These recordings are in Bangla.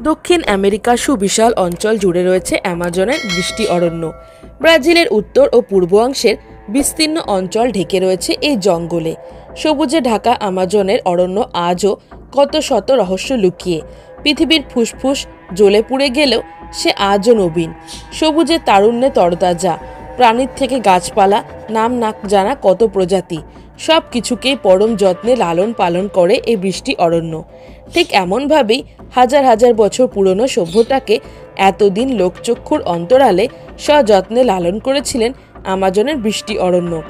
দক্ষিণ আমেরিকার সুবিশাল অঞ্চল জুড়ে রয়েছে অ্যামাজনের বৃষ্টি অরণ্য। ব্রাজিলের উত্তর ও পূর্ব অংশের বিস্তীর্ণ অঞ্চল ঢেকে রয়েছে এই জঙ্গলে। সবুজে ঢাকা আমাজনের অরণ্য আজও কত শত রহস্য লুকিয়ে। পৃথিবীর ফুসফুস জ্বলে পুড়ে গেলেও সে আজও নবীন। সবুজে তারুণ্যে তরতাজা, প্রাণীর থেকে গাছপালা, নাম না জানা কত প্রজাতি। সব কিছুকেই পরম যত্নে লালন পালন করে এই বৃষ্টি অরণ্য। ঠিক এমনভাবেই হাজার হাজার বছর পুরনো সভ্যতাকে এতদিন লোকচক্ষুর অন্তরালে সযত্নে লালন করেছিলেন আমাজনের বৃষ্টি অরণ্য।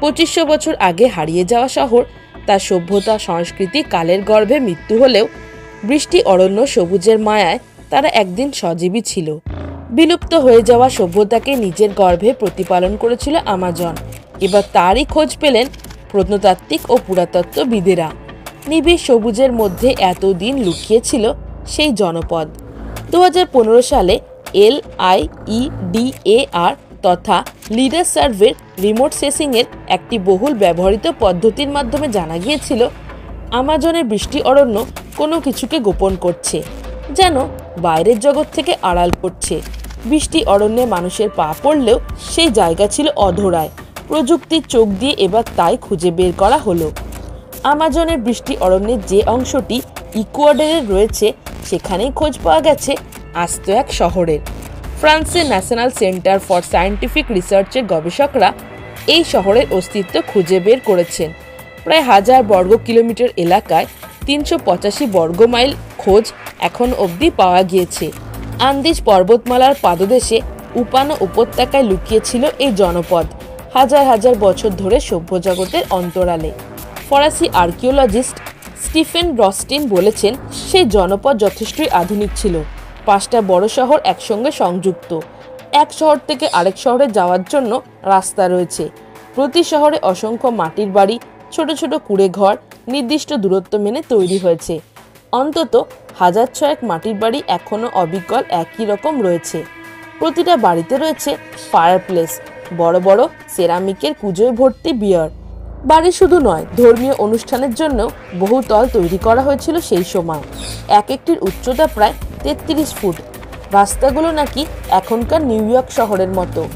পঁচিশশো বছর আগে হারিয়ে যাওয়া শহর, তার সভ্যতা সংস্কৃতি কালের গর্ভে মৃত্যু হলেও বৃষ্টি অরণ্য সবুজের মায়ায় তারা একদিন সজীবী ছিল। বিলুপ্ত হয়ে যাওয়া সভ্যতাকে নিজের গর্ভে প্রতিপালন করেছিল আমাজন। এবার তারই খোঁজ পেলেন প্রত্নতাত্ত্বিক ও পুরাতত্ত্ববিদেরা। নিবিড় সবুজের মধ্যে এতদিন লুকিয়েছিল সেই জনপদ। দু হাজার পনেরো সালে L I E D A আর তথা লিডার সার্ভের রিমোট সেসিংয়ের একটি বহুল ব্যবহৃত পদ্ধতির মাধ্যমে জানা গিয়েছিল, আমাজনের বৃষ্টি অরণ্য কোনো কিছুকে গোপন করছে, যেন বাইরের জগৎ থেকে আড়াল করছে। বৃষ্টি অরণ্যে মানুষের পা পড়লেও সেই জায়গা ছিল অধরায়। প্রযুক্তির চোখ দিয়ে এবার তাই খুঁজে বের করা হলো। আমাজনের বৃষ্টি অরণ্যের যে অংশটি ইকুয়াডরে রয়েছে, সেখানেই খোঁজ পাওয়া গেছে আস্ত এক শহরের। ফ্রান্সের ন্যাশনাল সেন্টার ফর সায়েন্টিফিক রিসার্চের গবেষকরা এই শহরের অস্তিত্ব খুঁজে বের করেছেন। প্রায় হাজার বর্গ কিলোমিটার এলাকায় তিনশো পঁচাশি বর্গ মাইল খোঁজ এখন অবধি পাওয়া গিয়েছে। আন্দিজ পর্বতমালার পাদদেশে উপানো উপত্যকায় লুকিয়েছিল এই জনপদ। হাজার হাজার বছর ধরে সভ্য জগতের অন্তরালে। ফরাসি আর্কিওলজিস্ট স্টিফেন রস্টিন বলেছেন সেই জনপদ যথেষ্টই আধুনিক ছিল। পাঁচটা বড় শহর একসঙ্গে সংযুক্ত। এক শহর থেকে আরেক শহরে যাওয়ার জন্য রাস্তা রয়েছে। প্রতি শহরে অসংখ্য মাটির বাড়ি, ছোট ছোট কুড়ে ঘর, নির্দিষ্ট দূরত্ব মেনে তৈরি হয়েছে। অন্তত হাজার ছয়েক মাটির বাড়ি এখনও অবিকল একই রকম রয়েছে। প্রতিটা বাড়িতে রয়েছে ফায়ারপ্লেস বড় বড় সেরামিকের কুজোয় ভর্তি বিয়ার। বাড়ি শুধু নয়, ধর্মীয় অনুষ্ঠানের জন্য বহু তল তৈরি করা হয়েছিল সেই সময়। এক একটির উচ্চতা প্রায় তেত্রিশ ফুট। রাস্তাগুলো নাকি এখনকার নিউ ইয়র্ক শহরের মতো।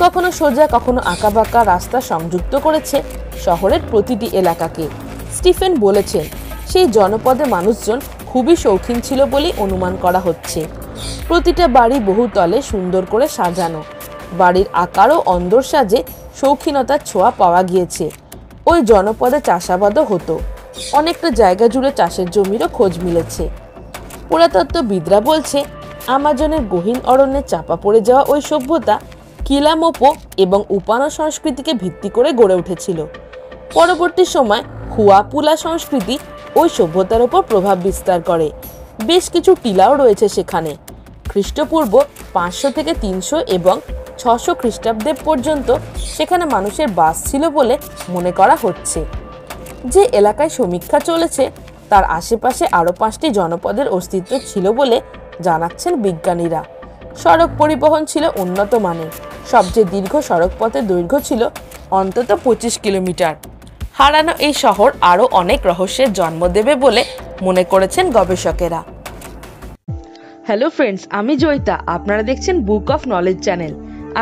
কখনো সোজা, কখনো আঁকাবাঁকা রাস্তা সংযুক্ত করেছে শহরের প্রতিটি এলাকাকে। স্টিফেন বলেছেন, সেই জনপদে মানুষজন খুবই শৌখিন ছিল বলে অনুমান করা হচ্ছে। প্রতিটা বাড়ি বহুতলে সুন্দর করে সাজানো। বাড়ির আকার ও অন্দর সাজে শৌখিনতার ছোঁয়া পাওয়া গিয়েছে। ওই জনপদে চাষাবাদও হতো। অনেকটা জায়গা জুড়ে চাষের জমিরও খোঁজ মিলেছে। পুরাতত্ত্ববিদরা বলছে, আমাজনের গহীন অরণ্যে চাপা পড়ে যাওয়া ওই সভ্যতা কিলামোপো এবং উপানো সংস্কৃতিকে ভিত্তি করে গড়ে উঠেছিল। পরবর্তী সময় হুয়াপুলা সংস্কৃতি ওই সভ্যতার ওপর প্রভাব বিস্তার করে। বেশ কিছু টিলাও রয়েছে সেখানে। খ্রিস্টপূর্ব পাঁচশো থেকে তিনশো এবং ছশো খ্রিস্টাব্দে পর্যন্ত সেখানে মানুষের বাস ছিল বলে মনে করা হচ্ছে। যে এলাকায় সমীক্ষা চলেছে, তার আশেপাশে আরও পাঁচটি জনপদের অস্তিত্ব ছিল বলে জানাচ্ছেন বিজ্ঞানীরা। সড়ক পরিবহন ছিল উন্নত মানের। সবচেয়ে দীর্ঘ সড়ক পথের দৈর্ঘ্য ছিল অন্তত পঁচিশ কিলোমিটার। হারানো এই শহর আরও অনেক রহস্যের জন্ম দেবে বলে মনে করেছেন গবেষকেরা। হ্যালো ফ্রেন্ডস আমি জয়িতা। আপনারা দেখছেন বুক অফ নলেজ চ্যানেল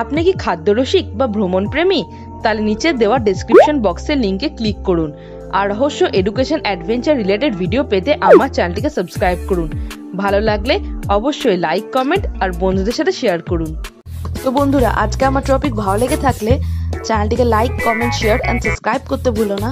আপনি কি খাদ্যরসিক বা ভ্রমণ প্রেমী তাহলে নিচে দেওয়া ডেসক্রিপশন বক্সের লিঙ্কে ক্লিক করুন। আর রহস্য এডুকেশন অ্যাডভেঞ্চার রিলেটেড ভিডিও পেতে আমার চ্যানেলটিকে সাবস্ক্রাইব করুন। ভালো লাগলে অবশ্যই লাইক কমেন্ট আর বন্ধুদের সাথে শেয়ার করুন। তো বন্ধুরা, আজকে আমার টপিক ভালো লেগে থাকলে চ্যানেলটিকে like comment share and subscribe করতে ভুলো না।